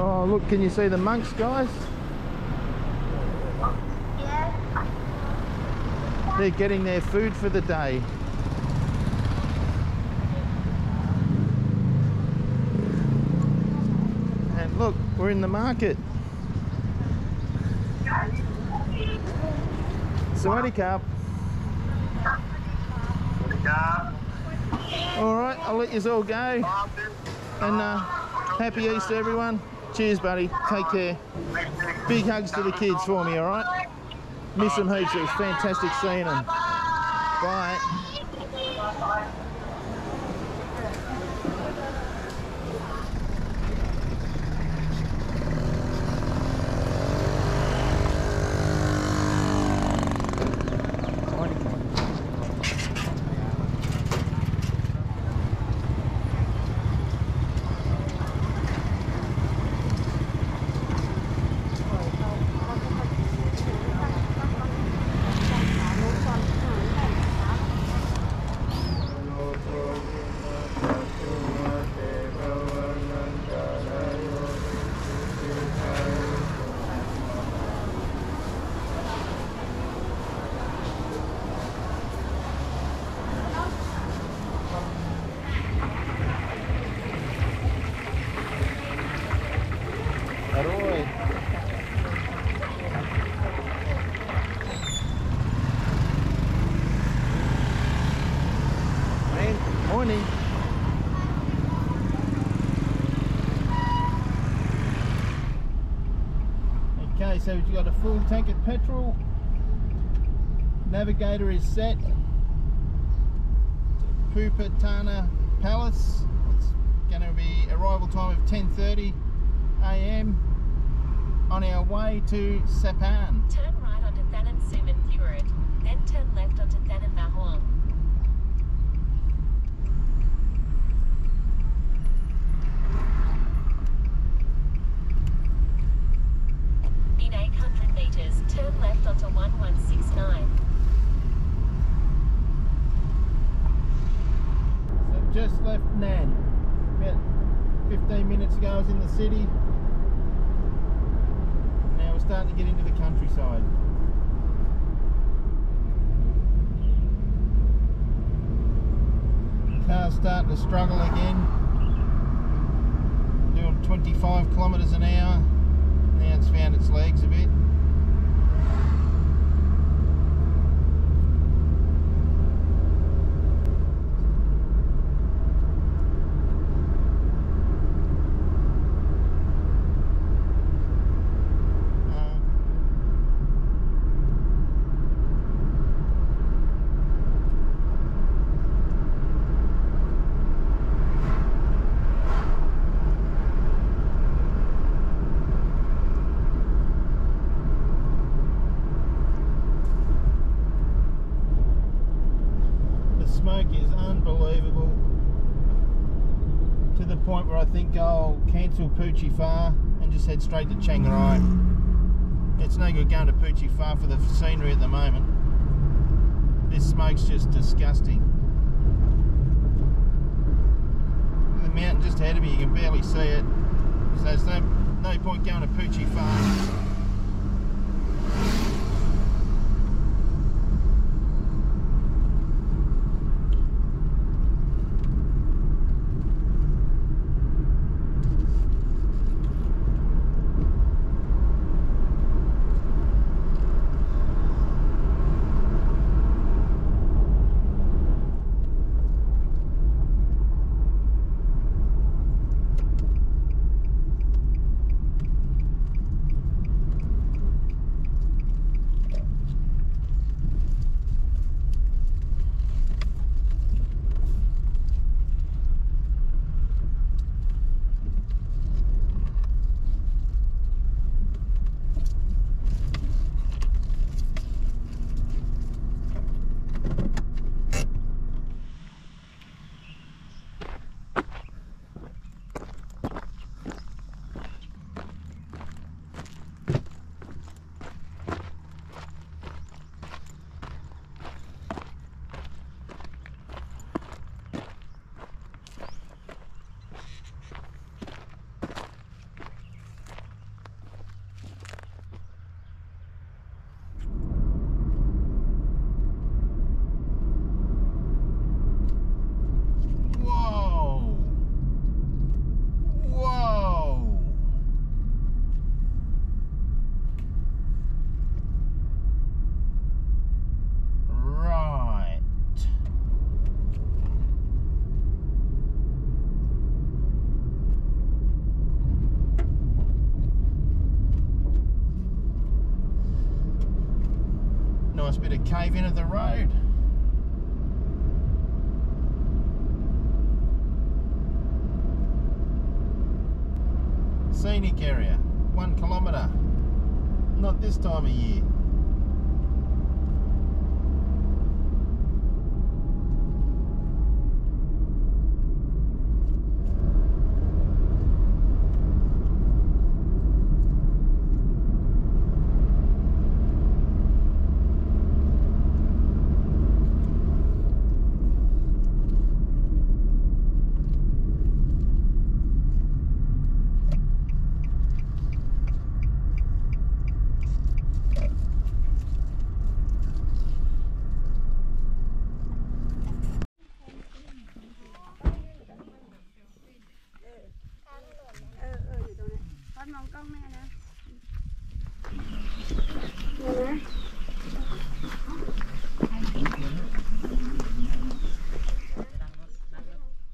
Oh, look, can you see the monks, guys? They're getting their food for the day. And look, we're in the market. Sawadee Cup. All right, I'll let you all go. And uh, happy Easter, everyone. Cheers, buddy. Take care. Big hugs to the kids for me, all right? Miss them heaps. It was fantastic seeing them. Bye. Tank of petrol. Navigator is set. Pupatana Palace. It's going to be arrival time of 10:30 a.m. on our way to Sapan. Turn right onto Thanan Suman then turn left onto Thanan Mahal. In 800 metres, turn left onto 1169. So just left Nan. About 15 minutes ago I was in the city. Now we're starting to get into the countryside. Car's starting to struggle again. Doing 25 kilometres an hour. It's found its legs a bit. Uh, the smoke is unbelievable to the point where I think I'll cancel Phu Chi Fa and just head straight to Chiang Rai. It's no good going to Phu Chi Fa for the scenery at the moment. This smoke's just disgusting. The mountain just ahead of me, you can barely see it. So there's no, no point going to Phu Chi Fa. Cave in of the road. Scenic area, one kilometre. Not this time of year.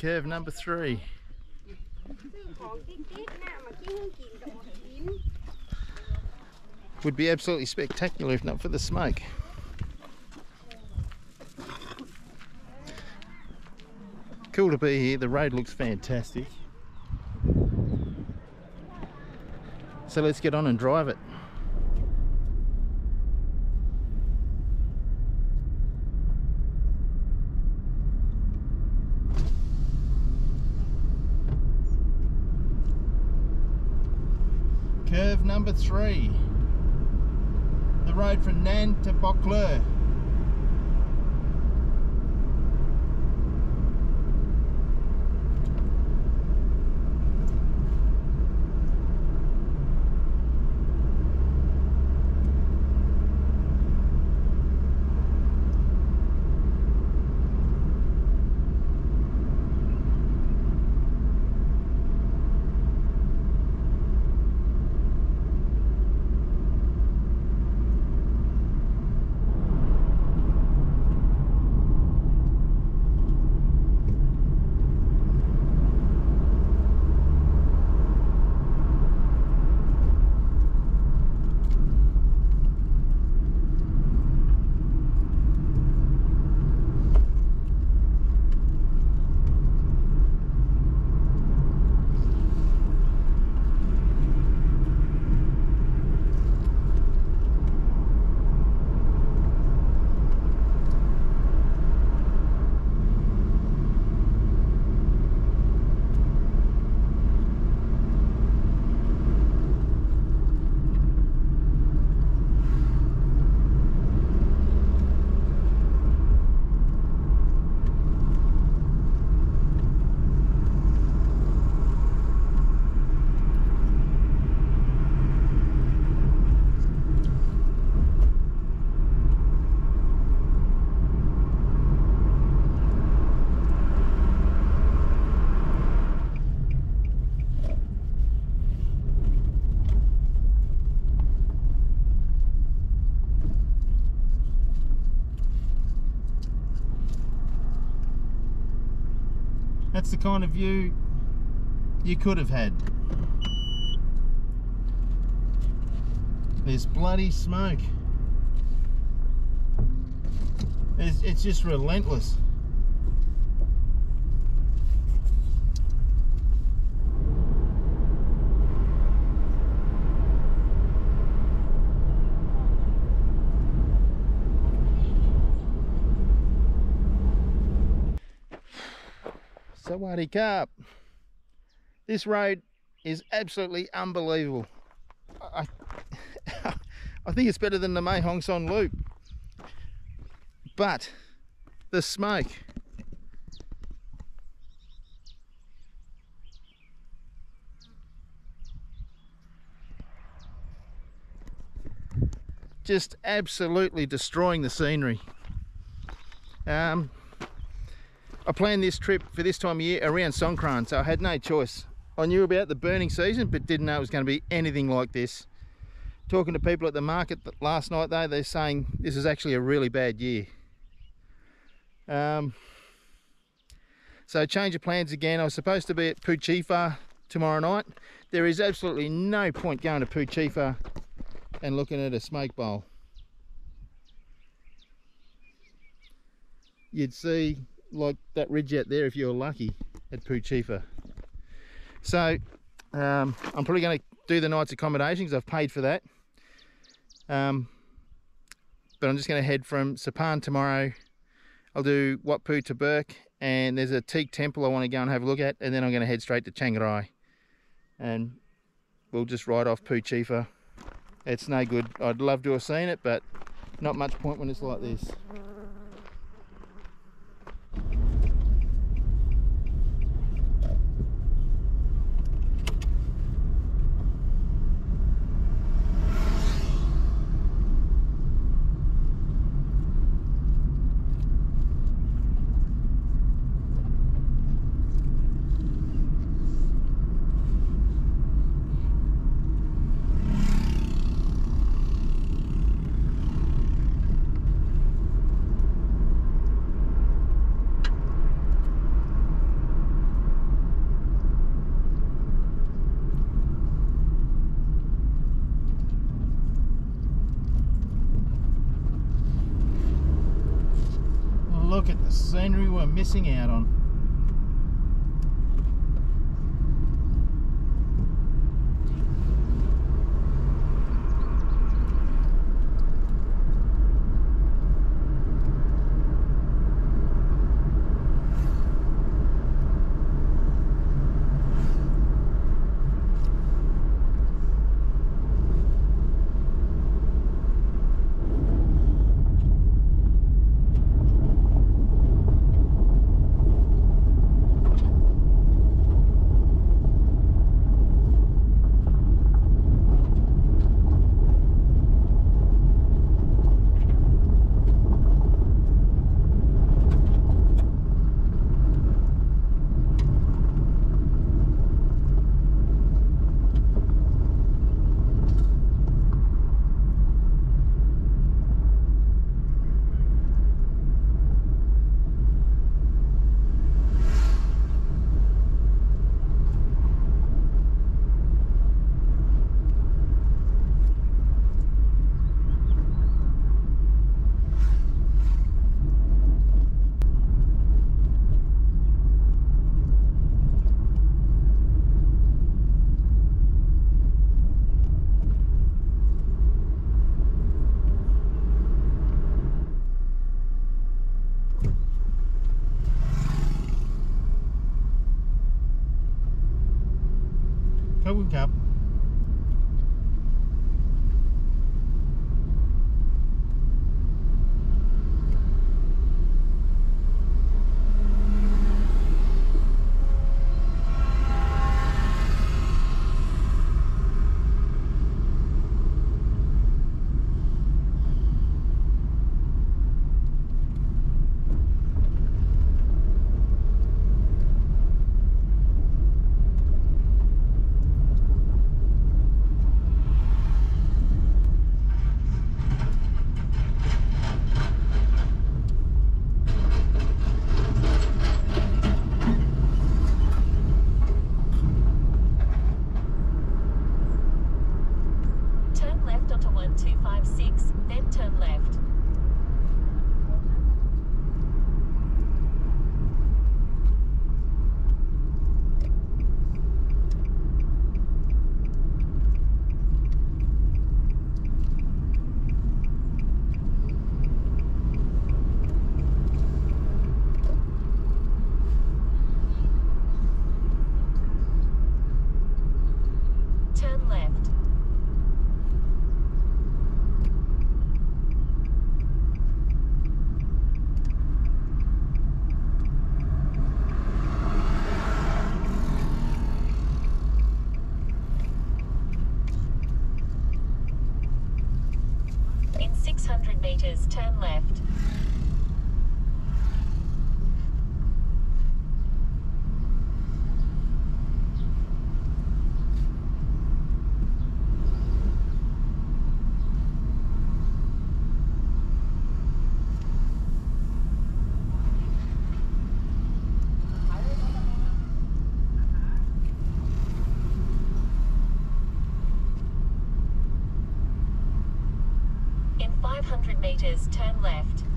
curve number three. Would be absolutely spectacular if not for the smoke. Cool to be here, the road looks fantastic. So let's get on and drive it. Curve number three. The road from Nan to Bo Kluea. That's the kind of view you could have had. There's bloody smoke. It's, it's just relentless. Sawadee Cup. This road is absolutely unbelievable. I, I think it's better than the Mae Hong Son Loop. But the smoke. Just absolutely destroying the scenery. Um, I planned this trip for this time of year around Songkran, so I had no choice. I knew about the burning season, but didn't know it was going to be anything like this. Talking to people at the market last night, though, they're saying this is actually a really bad year. Um, so change of plans again. I was supposed to be at Phu Chi Fa tomorrow night. There is absolutely no point going to Phu Chi Fa and looking at a smoke bowl. you'd see like that ridge out there if you were lucky at Phu Chi Fa. So um, I'm probably going to do the night's accommodation because I've paid for that. Um, but I'm just going to head from Sapan tomorrow. I'll do Watpu to Burke and there's a teak temple I want to go and have a look at and then I'm going to head straight to Chiangrai and we'll just ride off Phu Chi Fa. It's no good. I'd love to have seen it but not much point when it's like this. Look at scenery we're missing out on. Cool Cup. Turn 500 meters, turn left.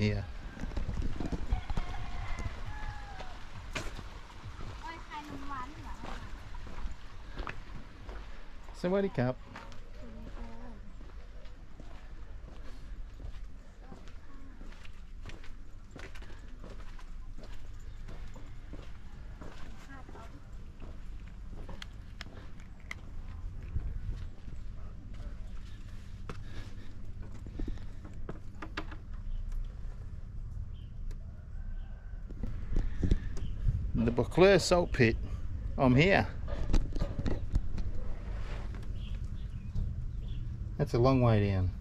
here. โอ้ยใค The Bo Kluea salt pit. I'm here. That's a long way down.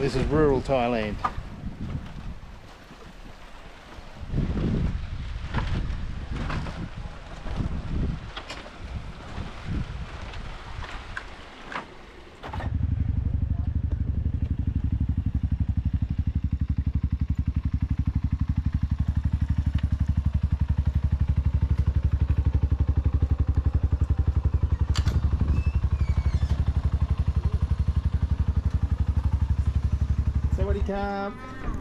This is rural Thailand. Sawadee Krap.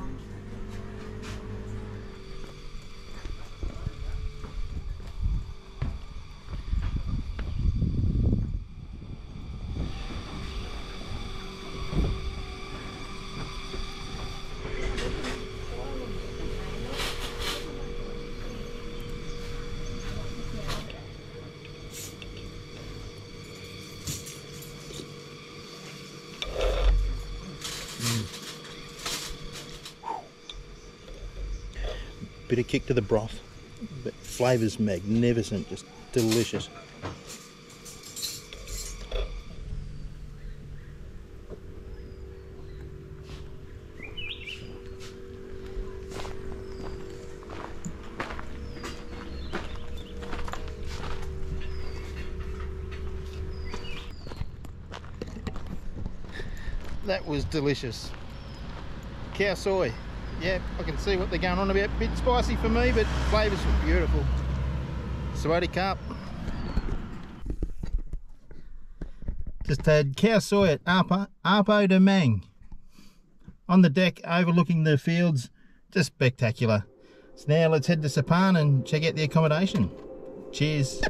Bit of kick to the broth. But flavour's magnificent, just delicious. That was delicious. khao soi. Yeah, I can see what they're going on about. Bit spicy for me, but flavours were beautiful. Sawadee Krap. Just had khao soi at Arpo, Arpo de Mang. On the deck overlooking the fields. Just spectacular. So now let's head to Sapan and check out the accommodation. Cheers.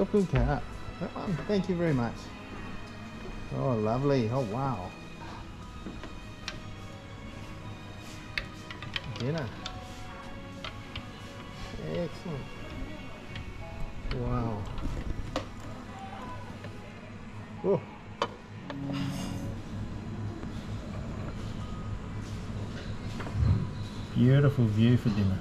Couple cat. Oh, thank you very much. Oh, lovely. Oh, wow. Dinner. Excellent. Wow. Oh. Beautiful view for dinner.